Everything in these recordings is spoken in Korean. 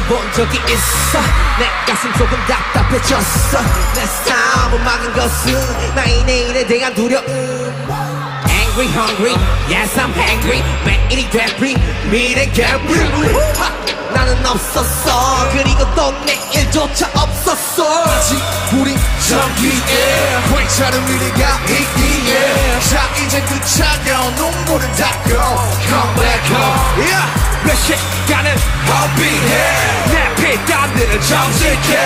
본 적이 있어. 내 가슴 조금 답답해졌어. 내 삶을 막은 것은 나의 내일에 대한 두려움. Angry, hungry, yes I'm hungry 매일이 되풀이 미래 개불 나는 없었어. 그리고 또 내일조차 없었어. 아직 우린 전기에 괜찮은 미래가 있기에. 자 이제 그 차가운 눈물을 닦고 Come back home. Yeah. 몇 시간을 허비해 내 피 땀들을 정직해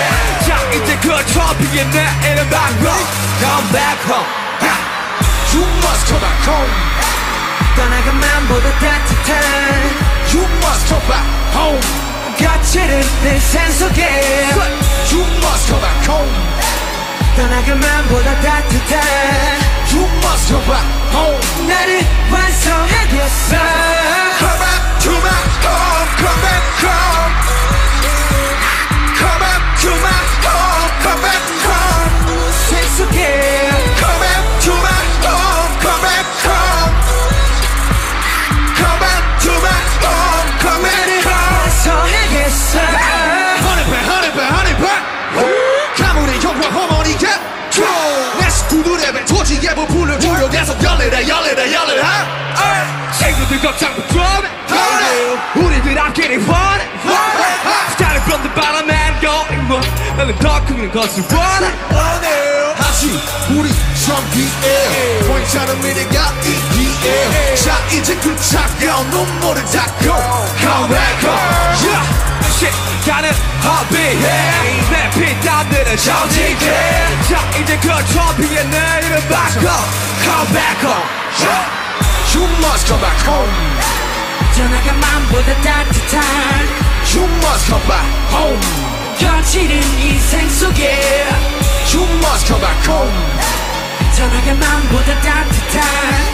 자 이제 그 트로피에 내일을 바꿔 Come back home You must come back home 떠나간 맘보다 따뜻한 You must come back home 거칠은 인생 속에 You must come back home 떠나간 맘보다 따뜻한 You must come back home 나를 완성하겠어 배 토지에 부풀려 주려 계속 열리래 열리래 열리래 친구들 걱정 부끄러워 우리들 앞길이 원해. 스타를 변든 바람에 going. 뭐 나는 더 큰 것을 원해. 다시 우리 전기에. 괜찮은 미래가 있기에. 자 이제 그 차가운 눈물을 닦고. Come back home Yeah. 시간은 허비해. 내 피땀들을 정직해 자 이제 그 트로피에 내일을 바꿔 Come back home You must come back home 떠나간 맘보다 따뜻한 You must come back home 거칠은 인생 속에 You must come back home 떠나간 맘보다 따뜻한